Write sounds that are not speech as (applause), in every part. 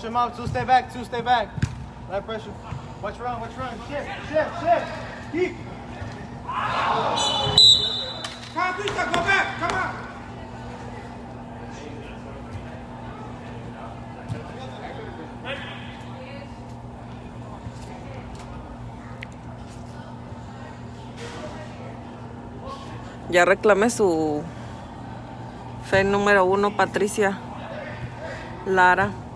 Push him up. Two stay back. Two stay back. Light pressure. Watch run. Watch run. Shift. Shift. Shift. Keep. Come go back. Come on. Ya reclame su fe número uno, Patricia Lara.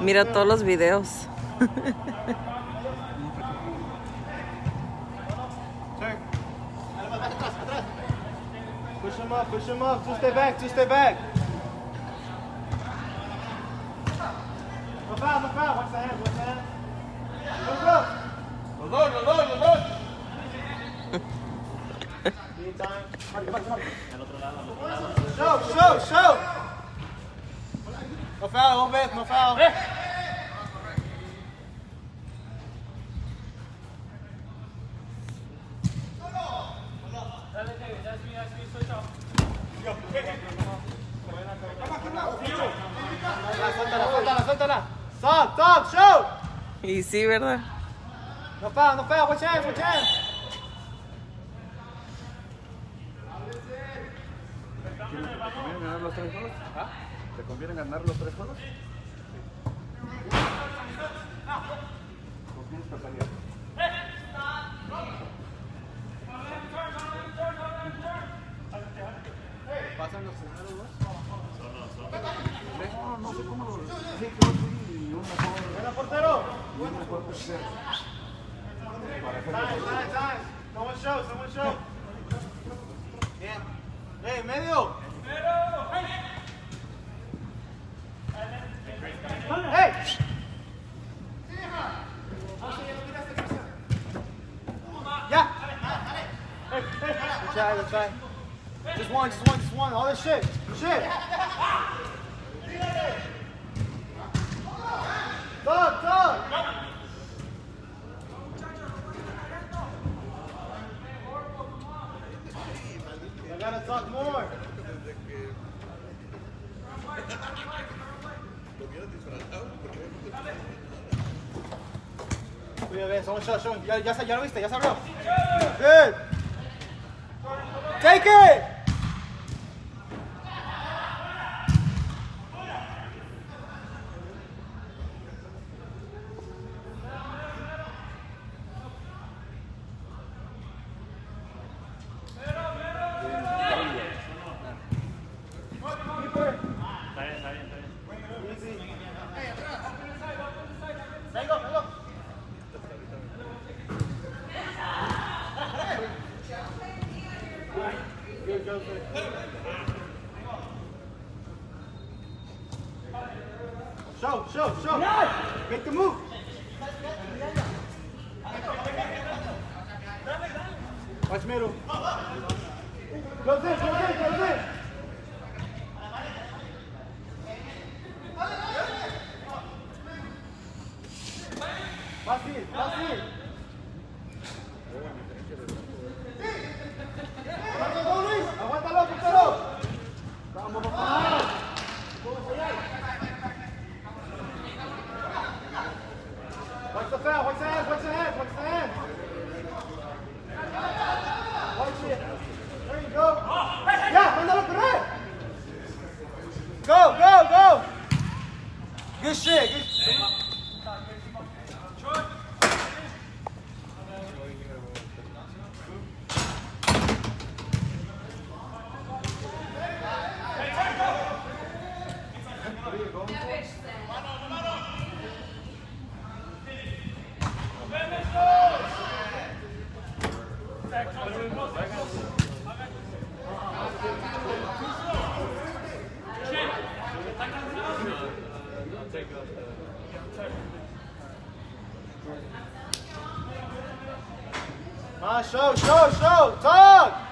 Mira todos los videos. Push him up, push him up. Two step back, two step back. Look out, look. Watch the hand, watch the hand. Look up. Look, look. (laughs) Meantime. Show, show, show. No foul, Obed, no foul. Stop, stop, show. Y sí, ¿verdad? No foul, no foul. Watch hands, watch hands. ¿Te conviene ganar los tres juegos? ¿Te conviene ganar los tres juegos? ¿Con quién tocaría? ¿Pasan los primeros dos? No, no sé cómo lo... Sí, creo que sí, un mejor... Buena, portero. y un mejor tercero. Para hacer Time, time, time. Someone show, someone show. Bien. Hey, medio. Good try, try. Just one, just one, just one. All this shit. Shit. Dog. I gotta talk more. Cuida bien, someone shot, shot. Ya, se abrió. Take it. Faz primeiro. José, José, José. 가!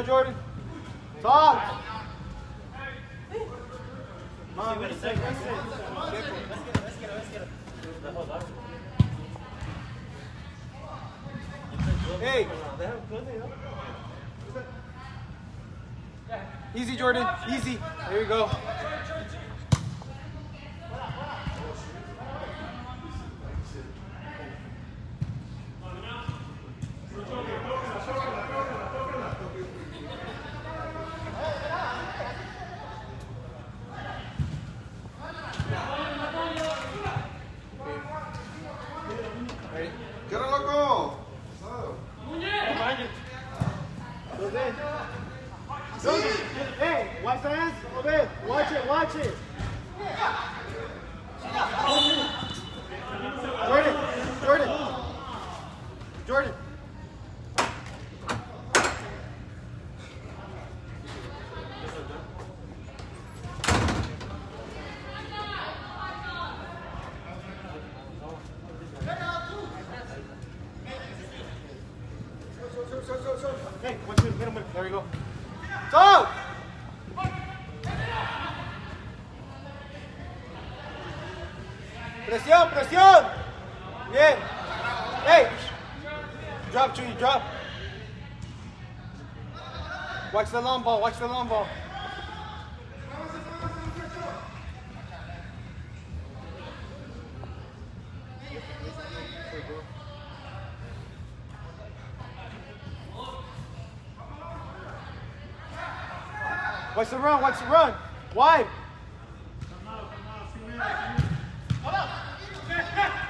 Go, Jordan. Talk. Mom, let's take Hey. Easy, Jordan. Easy. There you go. Ready? ¡Quiero loco! Goes in. Goes in. Hey, watch the hands a little bit. Watch it, watch it. Jordan, Jordan. Jordan. Hey, one, two, hit him with There you go. Go! Presión, presión. Bien. Hey. Drop, Chewy, drop. Watch the long ball, watch the ball. Watch the run, watch the run. Wide.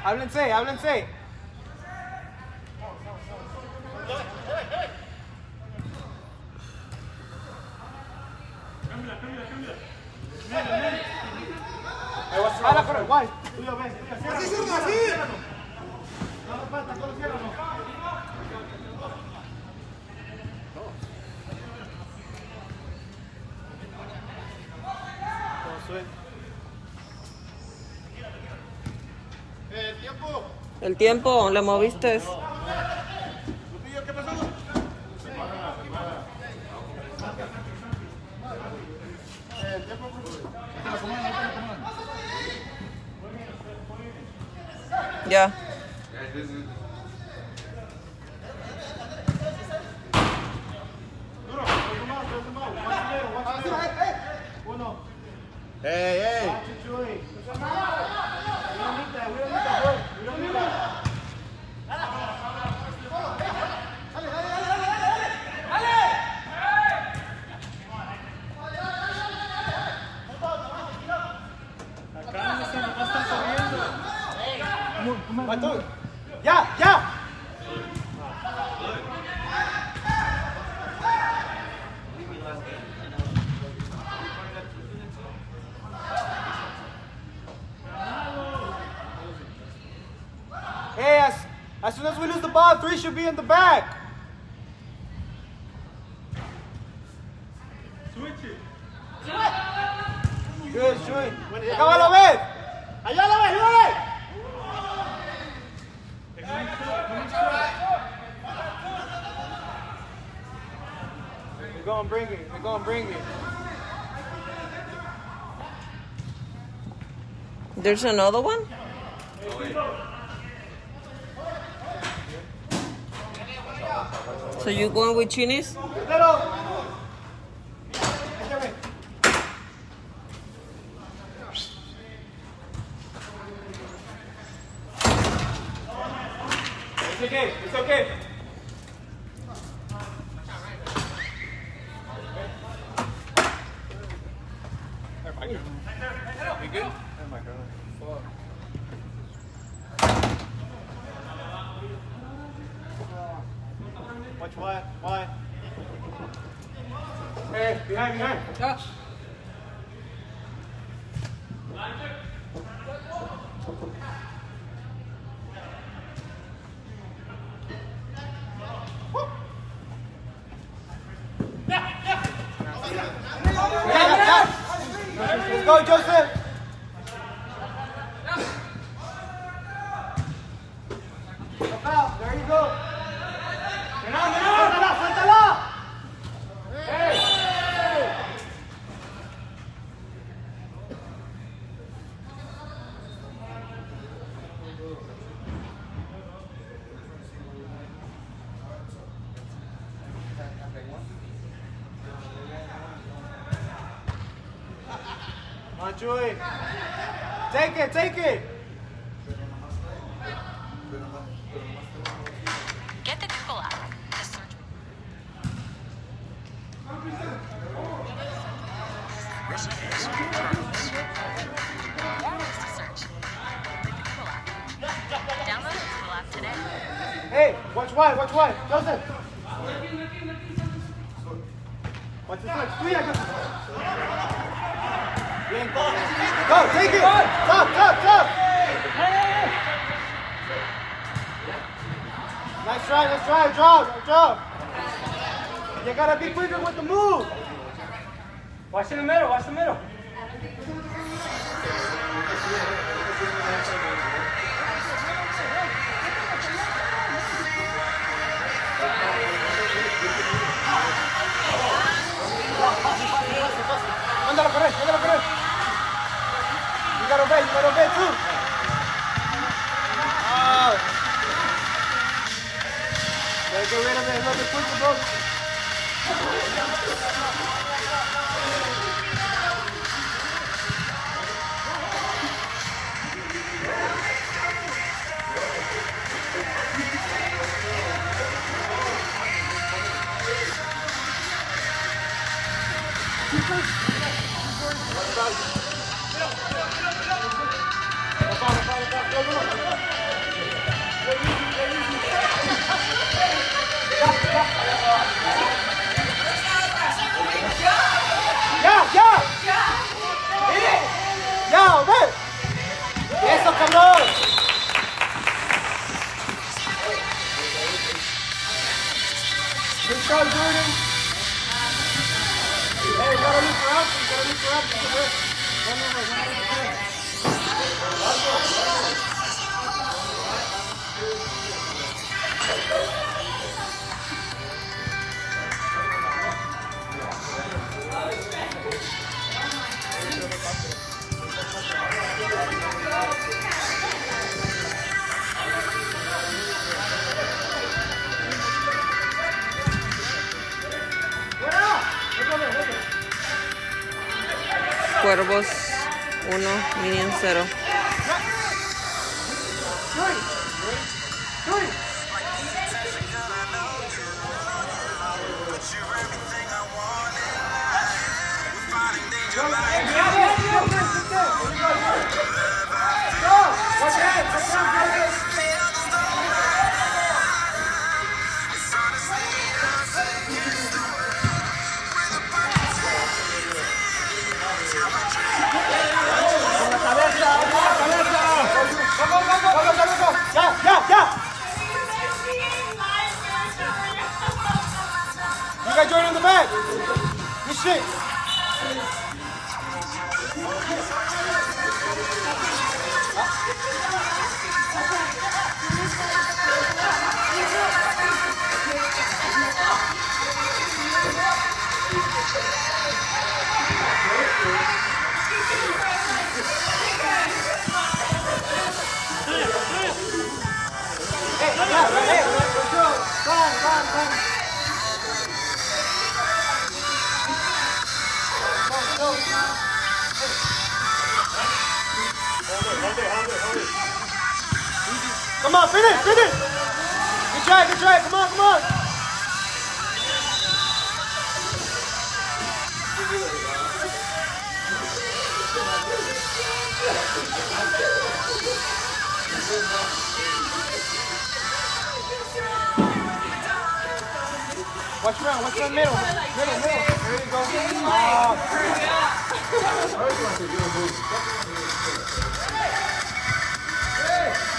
Háblense, háblense. No nos falta. El tiempo. El tiempo, le moviste. Ball, three should be in the back. Switch it. Good, Chuy. Acaba la vez. Allá la vez, Chuy. They're going to bring it. They're going to bring it. There's another one? So you going with Chinis? thứ hai thứ hai được Go, go, Take it, take it. Get the Google app. The search Recipes, terms. Or to search. The Google app. Download the Google app today. Hey, watch wide, watch wide. Joseph. Watch the switch. Joseph. Bien, go. Take it. Top, top, top. Nice try, nice try. Drop, drop. You gotta be quicker with the move. Watch in the middle, watch the middle. Ándalo, corre. You gotta obey, you gotta obey too. Ah. Gotta get rid of it a little bit quicker. Yeah. Got Jordan in the back. Good shit. Hey, hey, let's go. Come on, finish, finish. Good try, good try. Come on, come on. Watch around, watch around middle. Middle, middle. There you go. Ah. Hey!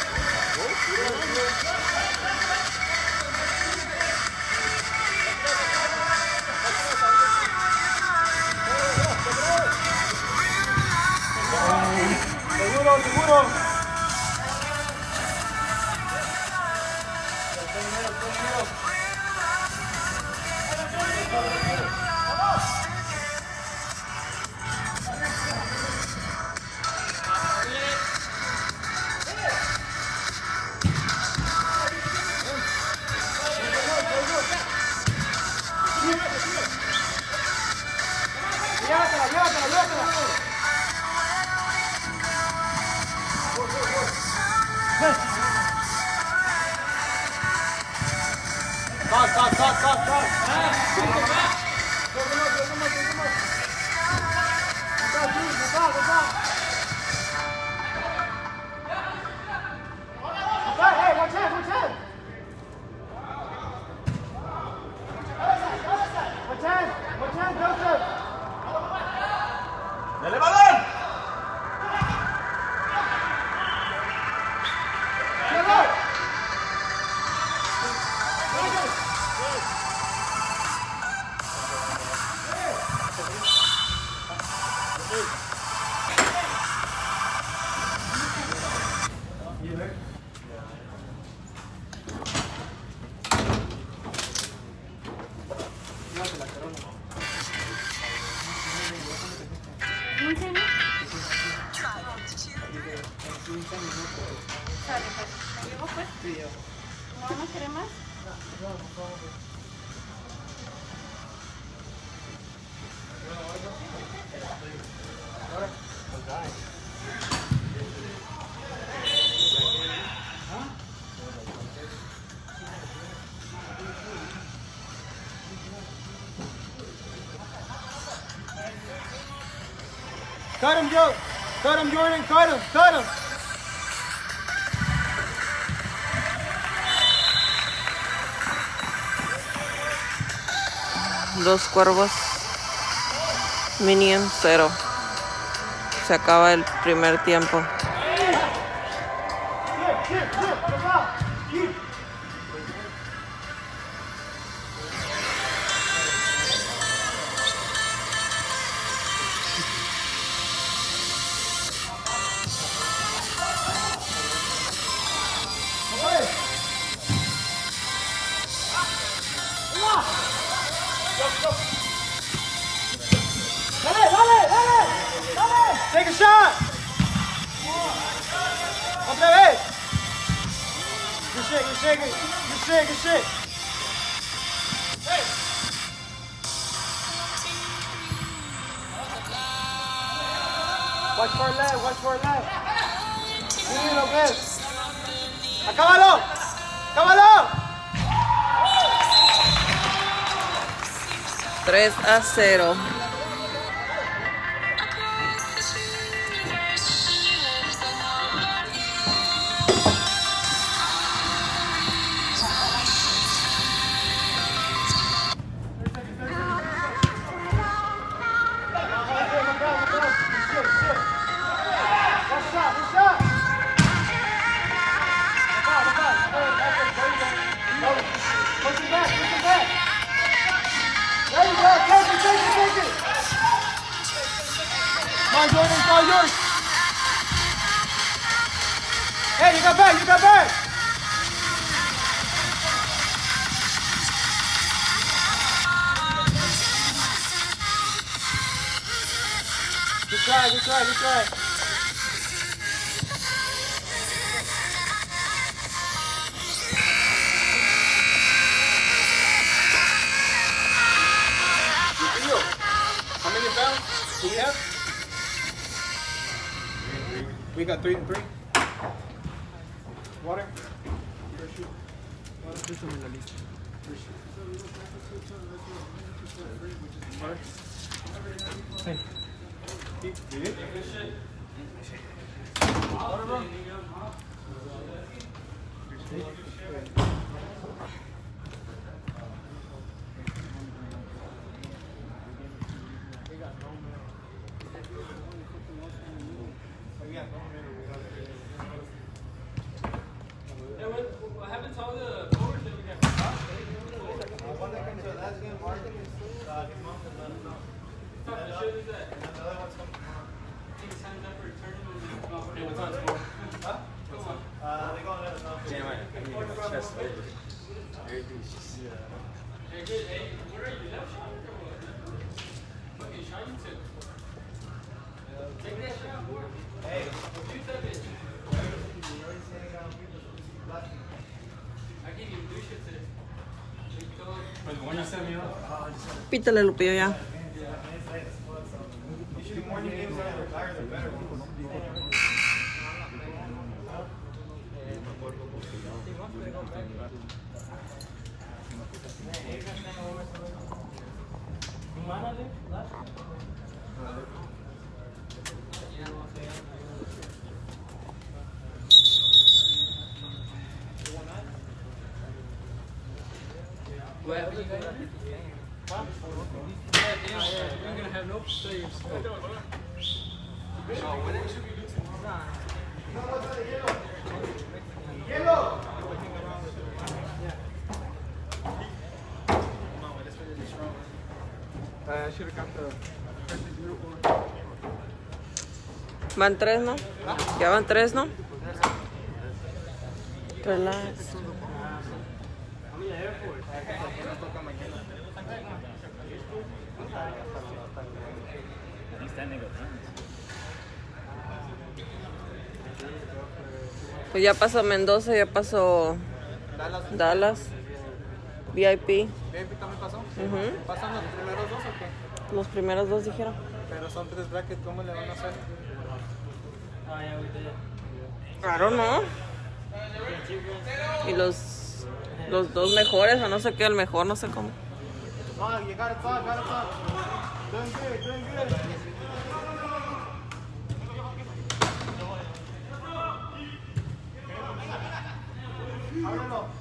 Cut him, Joe. Cut Jordan. Cut him. Cut him. Dos cuervos. Minion cero. Se acaba el primer tiempo. Shit, good shit, good, shit. Watch for a left, watch for a ves. Acábalo. Acábalo. 3 a 0. On, Jordan, it's all yours. Hey, you got back, you got back. Good try, good try, good try. How many pounds do we have? We got three and three. Water. What happened to all the forwards that we got? The shit is that? Take his hands up for returning. Hey, what's on score? Huh? What's on? Damn, I, I need to chest over. There you Hey, good. Hey, where are you? Left shot or what? Fucking shot you took. Take that shot, boy. Hey, you took it. I can't even Van tres, ¿no? Ya van tres, ¿no? Relax. Pues ya pasó Mendoza, ya pasó Dallas. Dallas, VIP. ¿VIP también pasó? Ujú. ¿Pasan los primeros dos o qué? Los primeros dos dijeron. Pero son tres brackets, ¿cómo le van a hacer? Claro, ¿no? Y los, los dos mejores, o no sé qué, el mejor, no sé cómo. Ábrelo. Ah,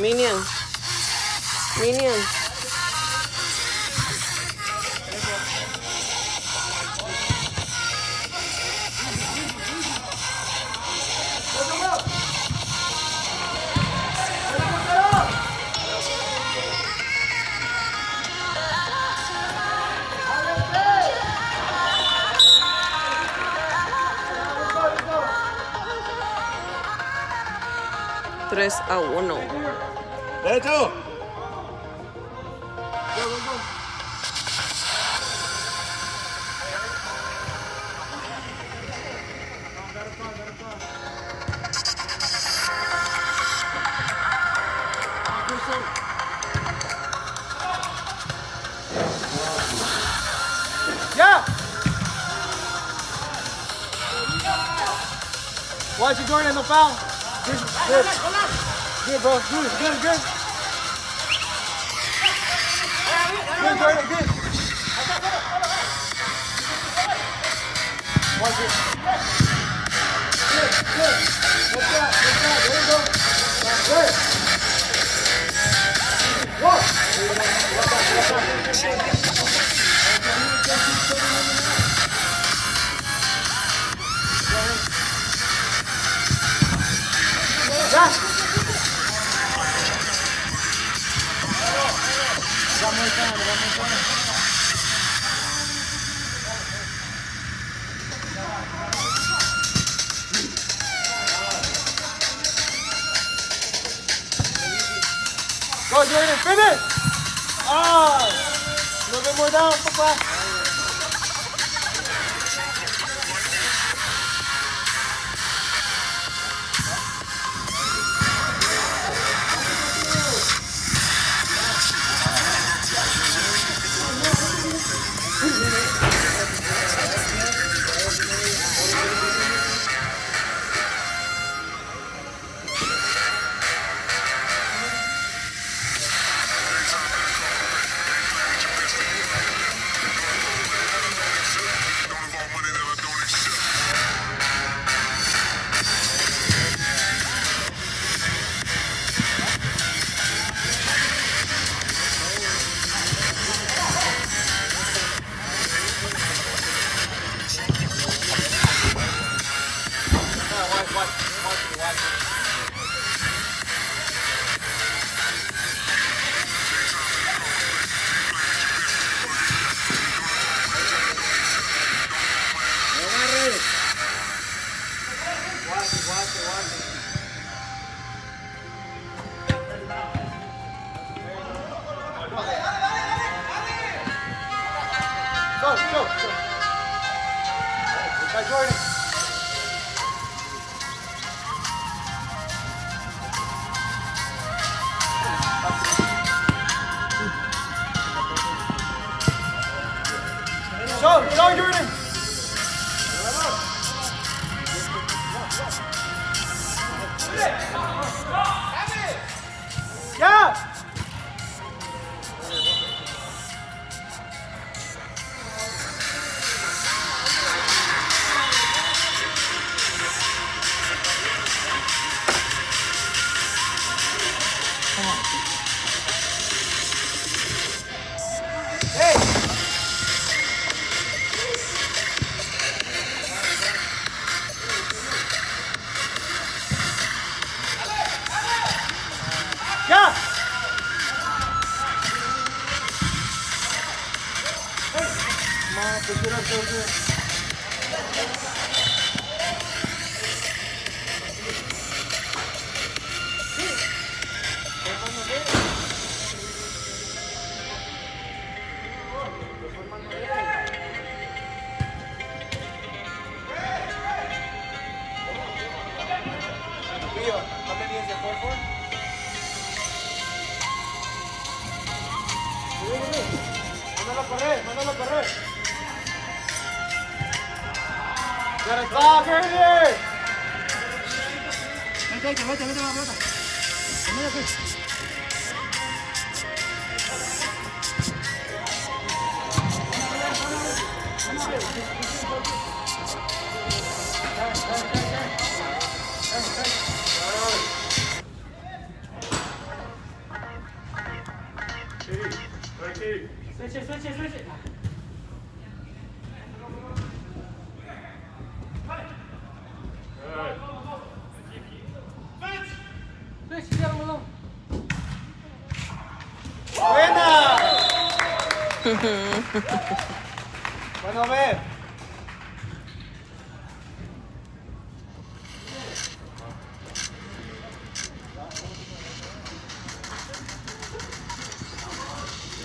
Minion. Minion. 3 a 1. ¡Derecho! Yeah! Watch you Jordan, no foul. Good. Good. Good, bro. Good, good, good. Good, Jordan, good. Watch it. Good, good. Good job, good job. There you go. Good. One. Yeah. Go, Jordan, finish! Ah! A little bit more down, Papa.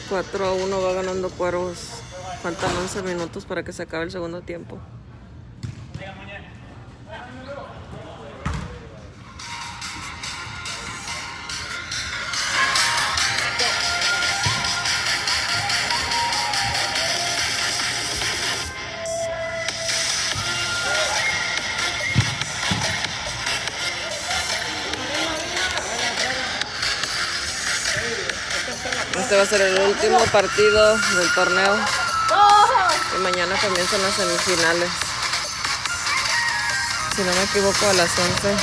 4 a 1 va ganando Cueros. Faltan 11 minutos para que se acabe el segundo tiempo. Este va a ser el último partido del torneo. Y mañana comienzan las semifinales. Si no me equivoco, a las 11.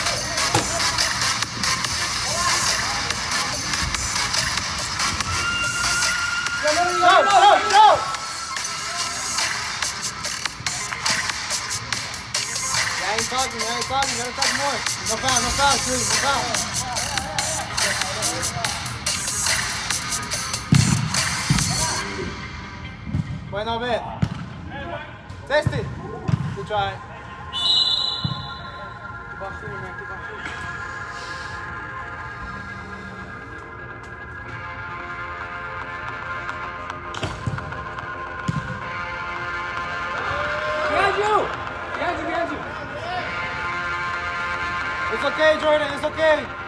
Go, go, go! I ain't talking, I ain't talking, gotta talk more. No foul, no foul, Cruz, no foul. Beth. Tasty. Good try. Keep on shooting, man. Keep on shooting. Behind you! Behind you, behind you. It's okay, Jordan. It's okay.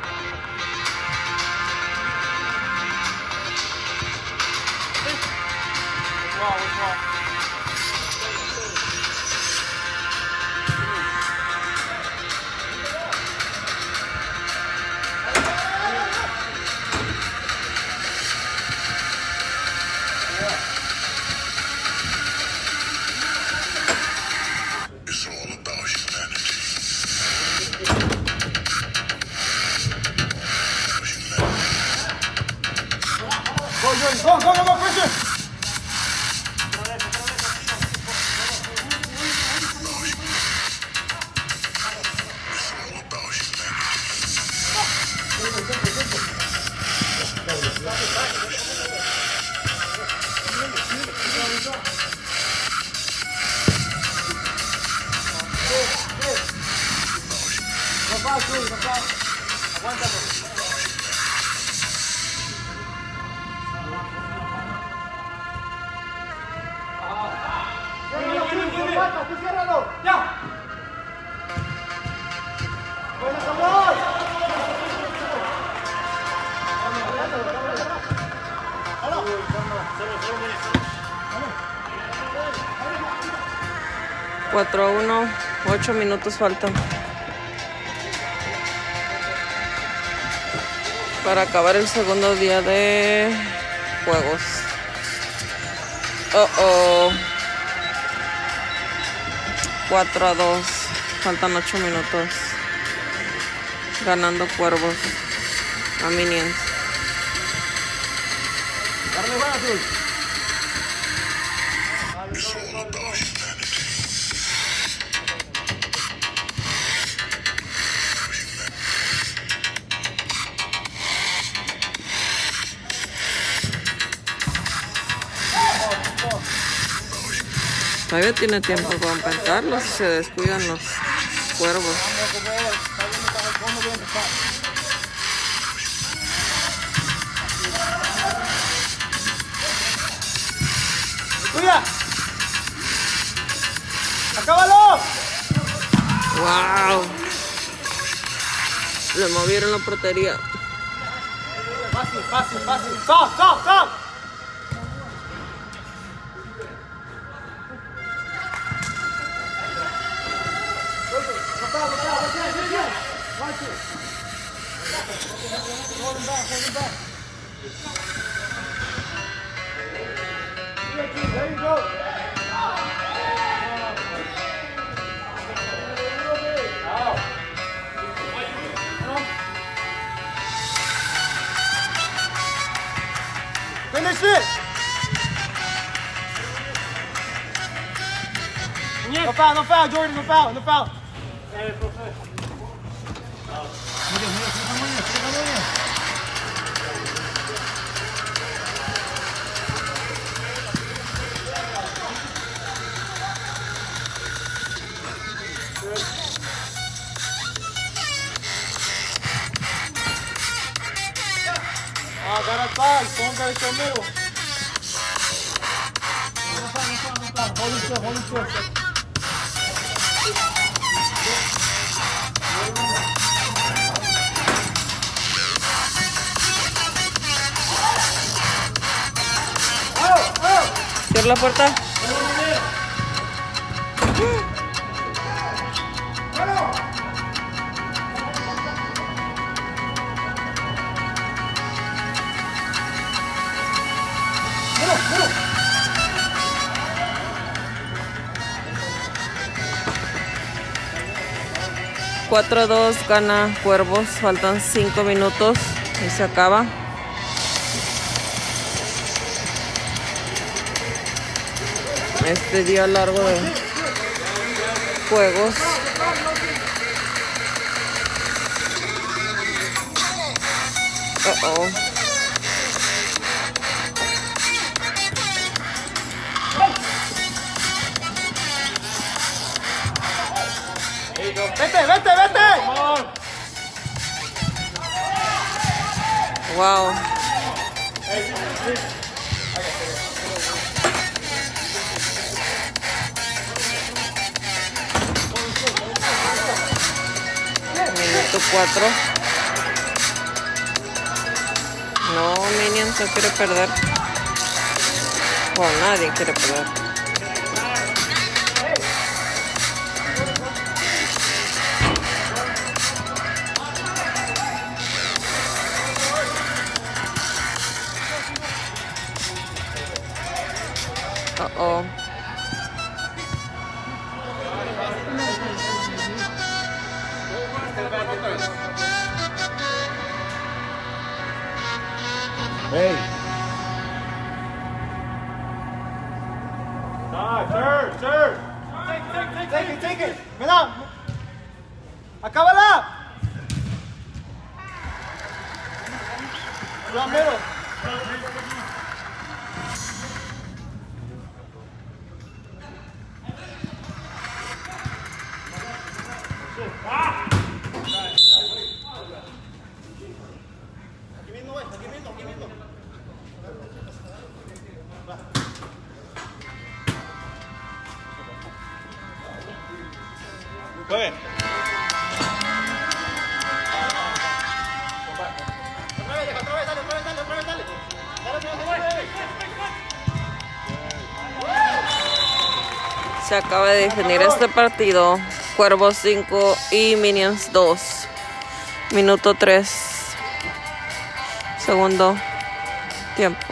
4 a 1, 8 minutos faltan. Para acabar el segundo día de juegos. Oh, oh. 4 a 2. Faltan 8 minutos. Ganando cuervos a Minions. Todavía tiene tiempo para empezarlos si se descuidan los cuervos. Vamos a comer. Está bien, está el fondo bien empezar. ¡Tuya! ¡Acábalo! ¡Wow! Le movieron la portería. Fácil, fácil, fácil. ¡Stop, stop, stop! forward no foul, no foul. É, professor. Meu Deus, meu Deus, meu Deus, meu Deus, meu Deus. agora tá, então o cara que é meu. Não, não, não, não, não, não, não, não, não, não, não, não, La puerta. Cuatro dos gana Cuervos. Faltan cinco minutos y se acaba. este día largo de juegos. Uh oh. Vete, vete, vete. Wow. Minuto 4. No, Minions no quiere perder. Bueno, nadie quiere perder. Oh. Se acaba de definir este partido. Cuervos 5 y Minions 2. Minuto 3. Segundo tiempo.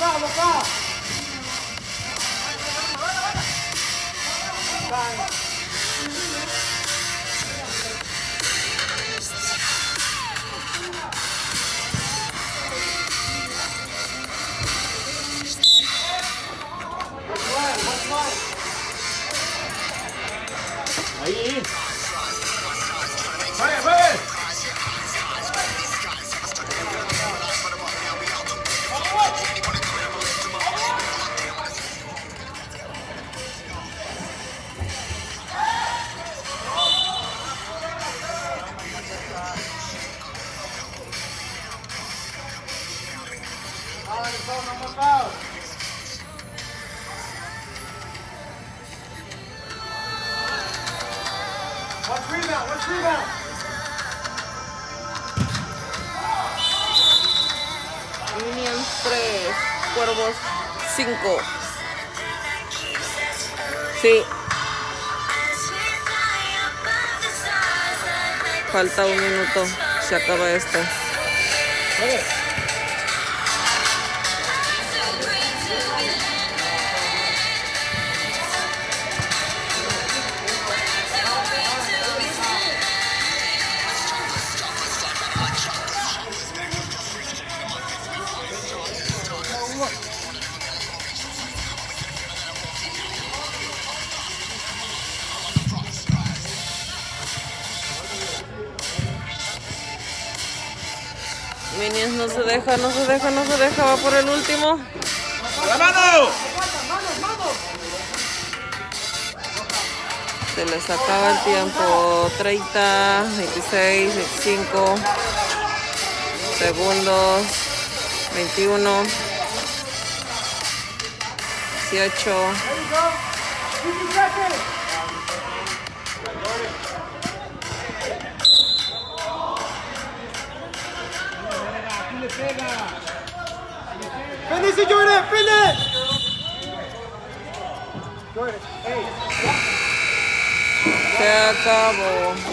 Vamos, vamos. Falta un minuto. Se acaba este. No se deja, no se deja, no se deja. Va por el último. ¡La mano! Se les acaba el tiempo. 30, 26, 25 segundos. 21, 18, Jordan, finish! Jordan, hey. Se acabó.